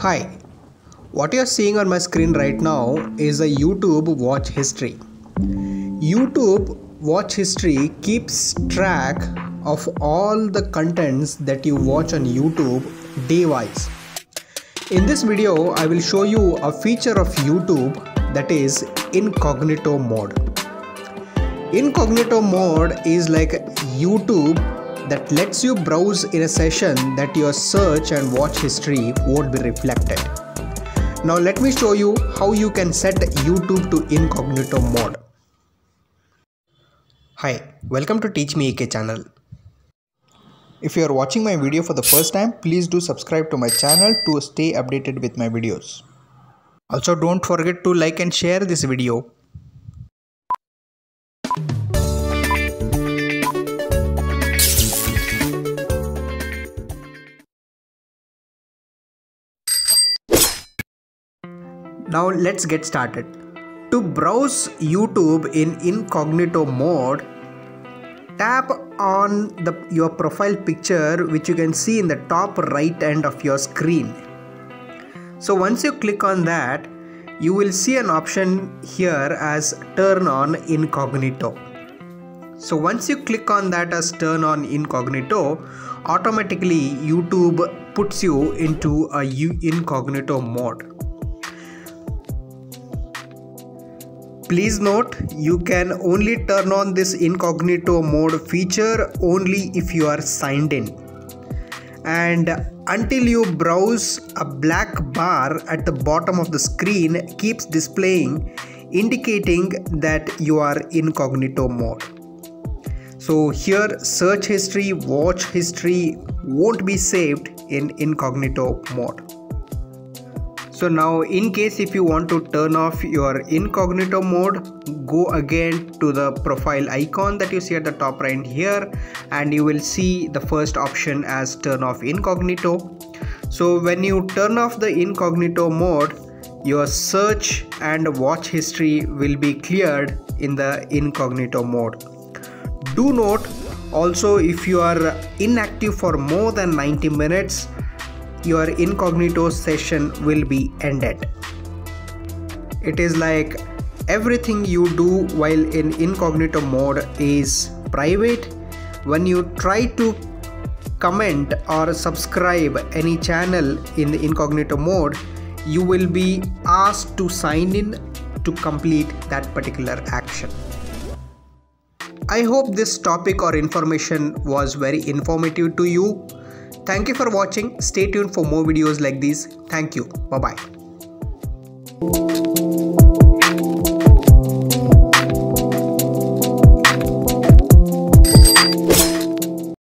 Hi, what you're seeing on my screen right now is a YouTube watch history. YouTube watch history keeps track of all the contents that you watch on YouTube day wise. In this video, I will show you a feature of YouTube that is incognito mode. Incognito mode is like YouTube that lets you browse in a session that your search and watch history won't be reflected. Now let me show you how you can set YouTube to incognito mode. Hi, welcome to Teach Me AK channel. If you are watching my video for the first time, please do subscribe to my channel to stay updated with my videos. Also don't forget to like and share this video. Now let's get started. To browse YouTube in incognito mode, tap on the, your profile picture which you can see in the top right end of your screen. So once you click on that, you will see an option here as turn on incognito. So once you click on that as turn on incognito, automatically YouTube puts you into a incognito mode. Please note you can only turn on this incognito mode feature only if you are signed in. And until you browse a black bar at the bottom of the screen keeps displaying indicating that you are incognito mode. So here search history, watch history won't be saved in incognito mode. So now in case if you want to turn off your incognito mode, go again to the profile icon that you see at the top right here and you will see the first option as turn off incognito. So when you turn off the incognito mode, your search and watch history will be cleared in the incognito mode. Do note also if you are inactive for more than 90 minutes your incognito session will be ended. It is like everything you do while in incognito mode is private. When you try to comment or subscribe any channel in the incognito mode, you will be asked to sign in to complete that particular action. I hope this topic or information was very informative to you. Thank you for watching. Stay tuned for more videos like these. Thank you. Bye bye.